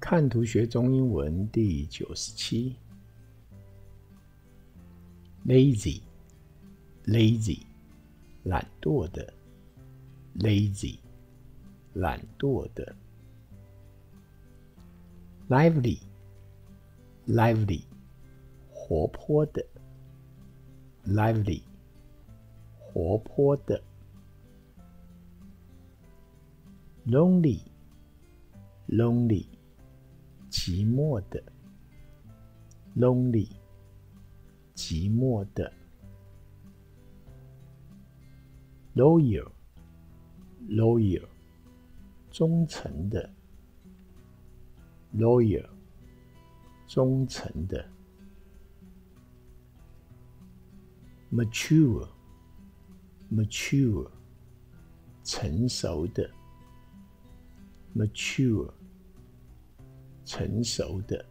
看图学中英文第九十七。lazy，lazy，懒惰的；lazy，懒惰的。lively，lively，活泼的；lively，活泼的。lonely，lonely。寂寞的，lonely，寂寞的，loyal，loyal，忠诚的，loyal，忠诚的，mature，mature，成熟的，mature。成熟的，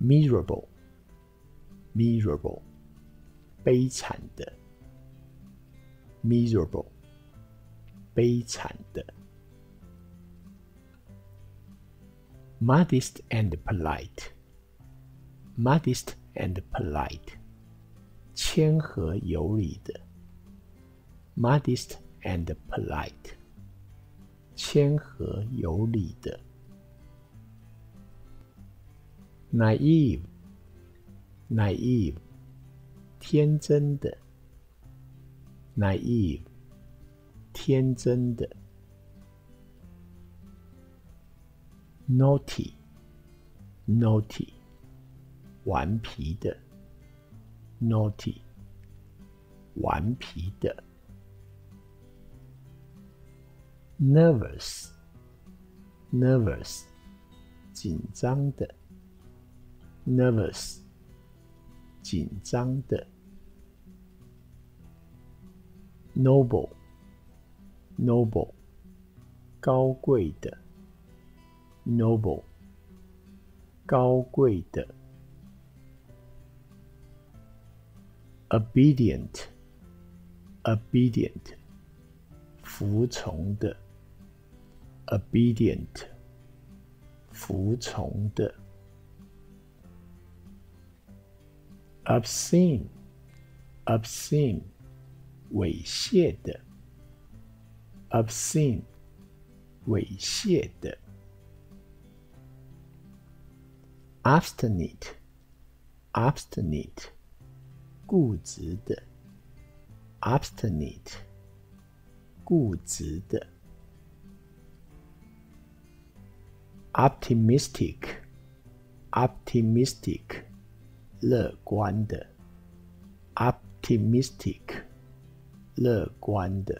miserable，miserable，悲惨的，miserable，悲惨的，modest and polite，modest and polite，谦和有礼的，modest and polite。 谦和有礼的，naive，naive，天真的，naive，天真的，naughty，naughty，顽皮的，naughty，顽皮的。nervous, nervous，紧张的；nervous，紧张的；noble, noble，高贵的；noble，高贵的；obedient, obedient，服从的。 obedient，服从的；obscene，obscene，猥亵的；obscene，猥亵的；obstinate，obstinate，固执的；obstinate，固执的。 optimistic, optimistic, 乐观的；optimistic，乐观的；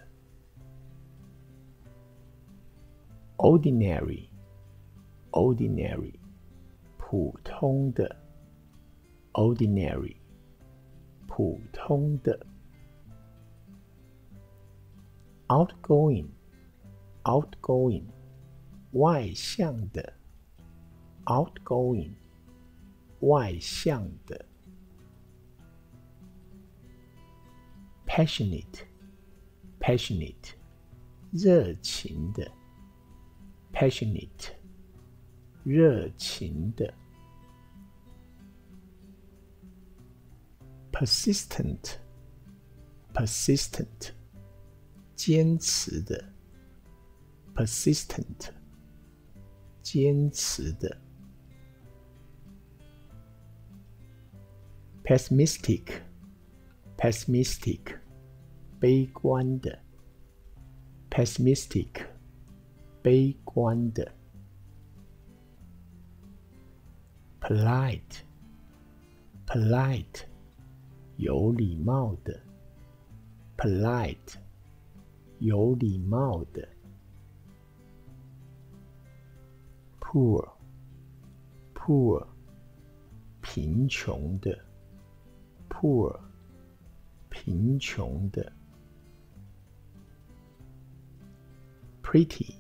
ordinary, ordinary，普通的；ordinary，普通的；outgoing, outgoing。 外向的，outgoing，外向的；passionate，passionate，热情的；passionate，热情的；persistent，persistent，坚持的；persistent。坚持的；pessimistic，pessimistic，悲观的；pessimistic，悲观的；polite，polite，有礼貌的；polite，有礼貌的。Poor, poor，贫穷的；poor，贫穷的；pretty,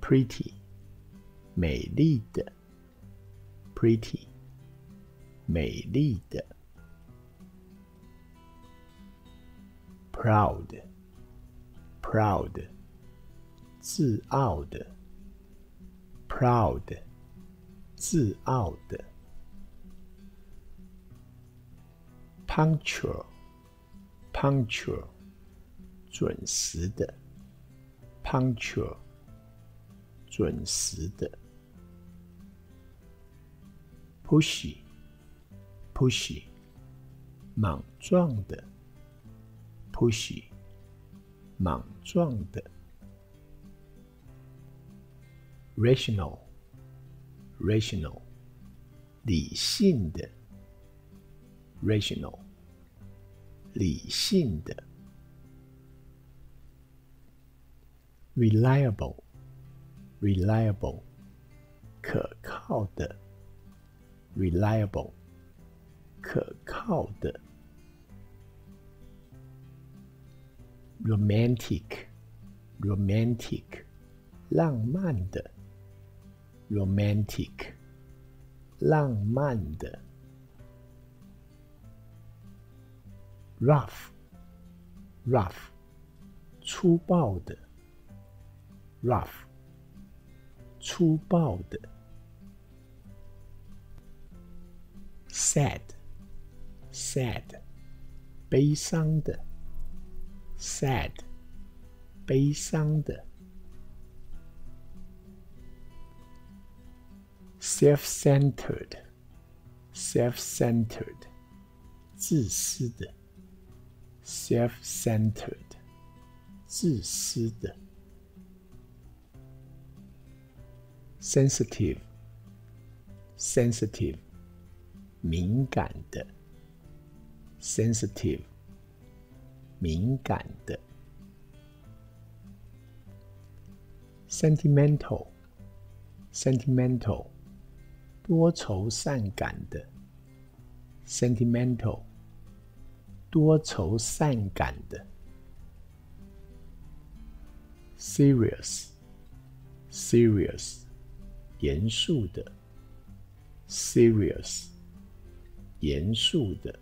pretty，美丽的；pretty，美丽的；proud, proud，自傲的；proud，自傲的；punctual，punctual，准时的；punctual，准时的；pushy，pushy，莽撞的；pushy。莽撞的；rational，rational，理性的；rational，理性的；reliable，reliable，可靠的；reliable，可靠的。romantic, romantic，浪漫的 ；romantic，浪漫的；rough, rough，粗暴的；rough，粗暴的；sad, sad，悲伤的。sad，悲伤的 ；self-centered，self-centered，自私的；self-centered，自私的；sensitive，sensitive，敏感的；sensitive。敏感的；sentimental，sentimental，多愁善感的；sentimental，多愁善感的；serious，serious，严肃的；serious，严肃的。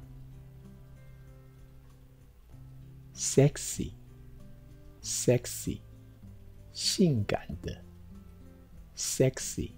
sexy, sexy，性感的；sexy，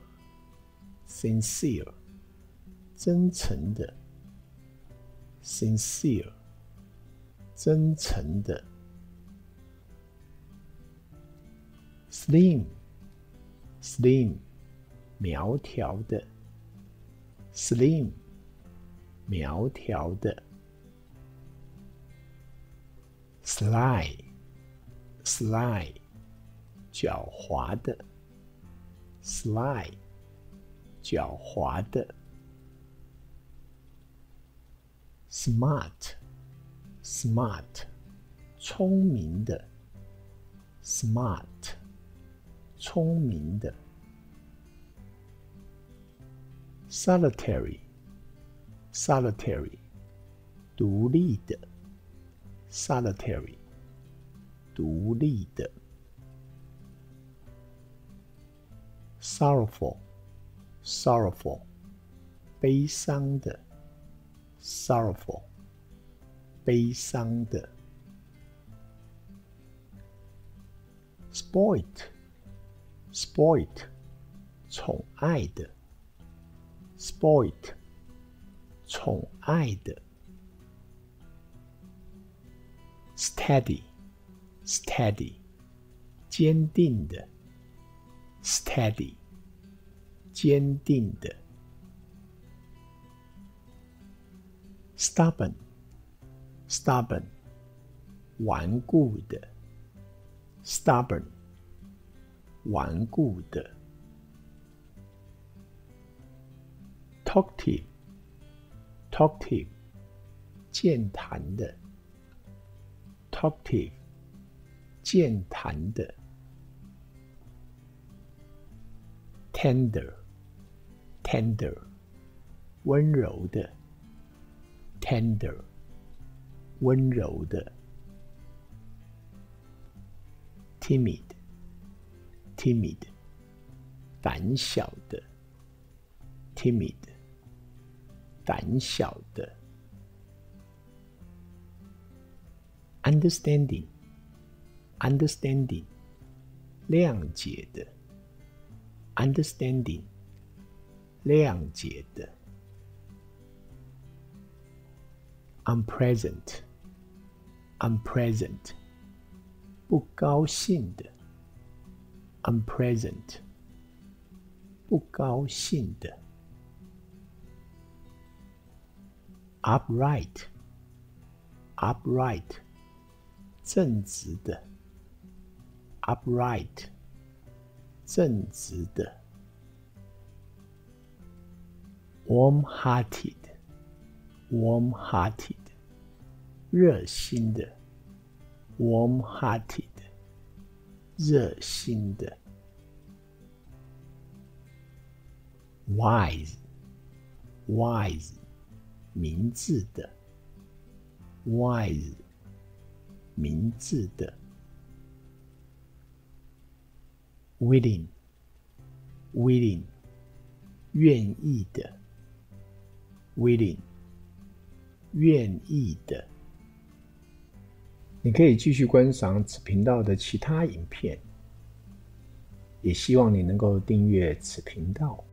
sincere，真诚的；sincere，真诚的；slim，slim，苗条的；slim，苗条的；sly。sly，狡猾的；sly，狡猾的；smart，smart，聪明的；smart，聪明的；solitary，solitary，独立的；solitary。独立的，sorrowful ；sorrowful，sorrowful，悲伤的；sorrowful，悲伤的；spoilt，spoilt，宠爱的；spoilt，宠爱的；steady。steady，坚定的；steady， 坚定的；stubborn，stubborn，顽固的；stubborn，顽固的；talkative，talkative，健谈的；talkative。健谈的，tender Tender，温柔的，tender，温柔的，timid，timid，胆小的，timid，胆小的，understanding，understanding，谅解的。understanding，谅解的；unpleasant，unpleasant，不高兴的；unpleasant，不高兴的；upright，upright，正直的；upright。正直的，warm-hearted，warm-hearted，热心的，warm-hearted，热心的，wise，wise，明智的，wise，明智的。willing, willing，愿意的，willing，愿意的。你可以继续观赏此频道的其他影片，也希望你能够订阅此频道。